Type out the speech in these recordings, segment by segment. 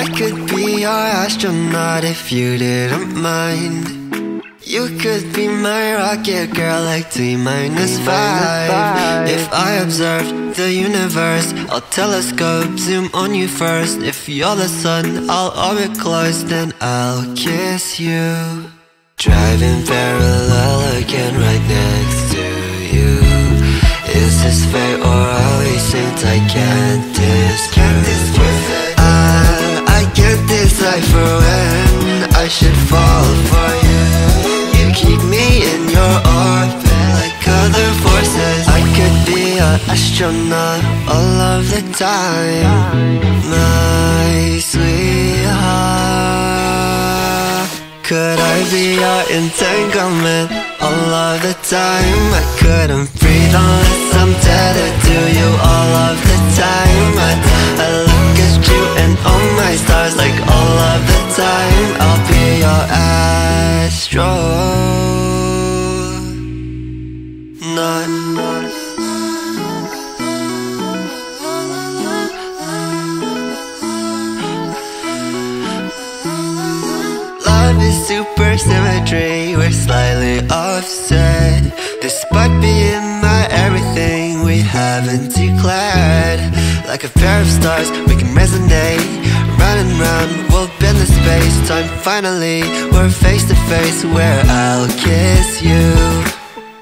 I could be your astronaut if you didn't mind. You could be my rocket girl like T minus five. If I observed the universe, I'll telescope, zoom on you first. If you're the sun, I'll orbit close, then I'll kiss you. Driving parallel again right next to you. Is this fate or are we? I can't. When I should fall for you. You keep me in your orbit like other forces. I could be an astronaut all of the time, my sweetheart. Could I be your entanglement all of the time? I couldn't breathe unless I'm tethered to you all of the time. I, I look at you and all my stars your astronaut. Love is super symmetry, we're slightly offset. Despite being my everything, we haven't declared. Like a pair of stars, we can resonate. Round and round, the space. Time finally, we're face to face, where I'll kiss you.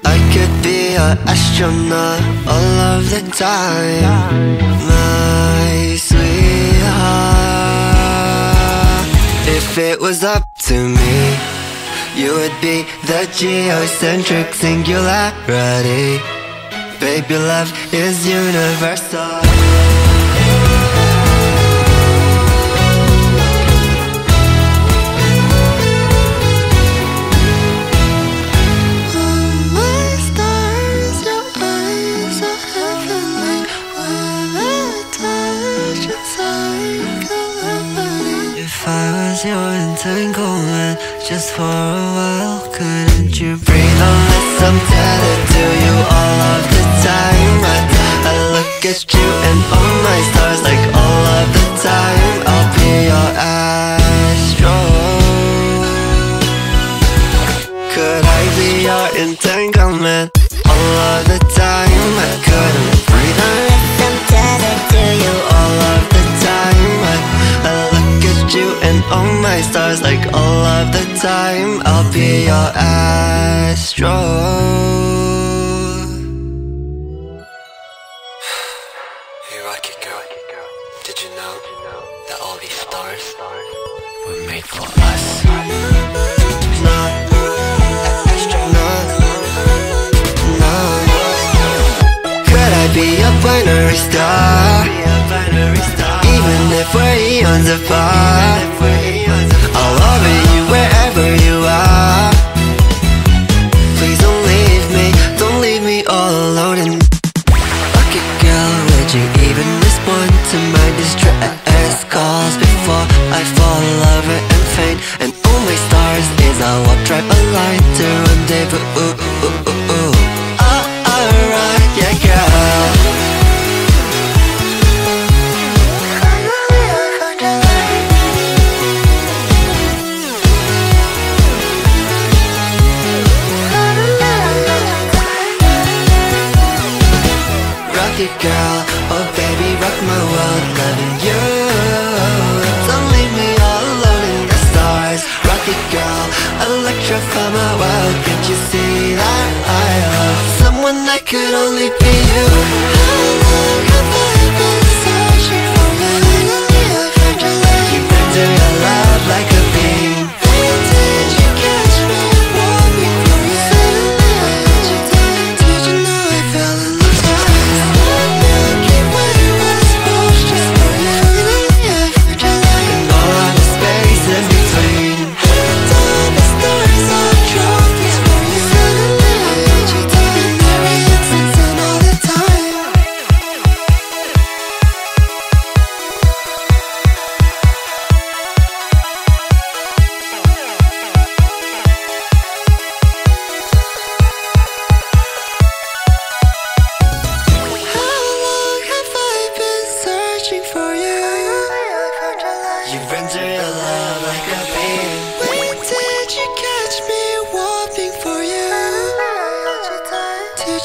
I could be an astronaut all of the time, my sweetheart. If it was up to me, you would be the geocentric singularity. Baby, love is universal. Just for a while, couldn't you breathe unless I'm you all of the time? I, I look at you and all my stars like all of the time. I'll be your. Could I be your entanglement all of the time? Of the time. I'll be your astro. Hey, Rocket Girl. Did you know that all these stars were made for us? Not astronaut. No. Could I be a binary star? Even if we're eons apart, I'll orbit you wherever you are. Please don't leave me, don't leave me all alone. And Rocket girl, would you even respond to my distress calls before I fall over and faint? And my stars is I walk right a line to rendezvous. Rocket girl, oh baby, rock my world, loving you. Don't leave me all alone in the stars. Rocket girl, electrify my world. Can't you see that I love someone that could only be? You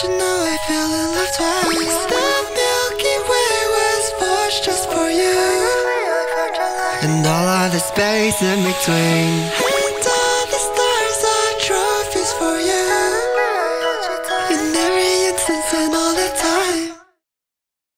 You know I fell in love twice? The Milky Way was forged just for you. And all of the space in between.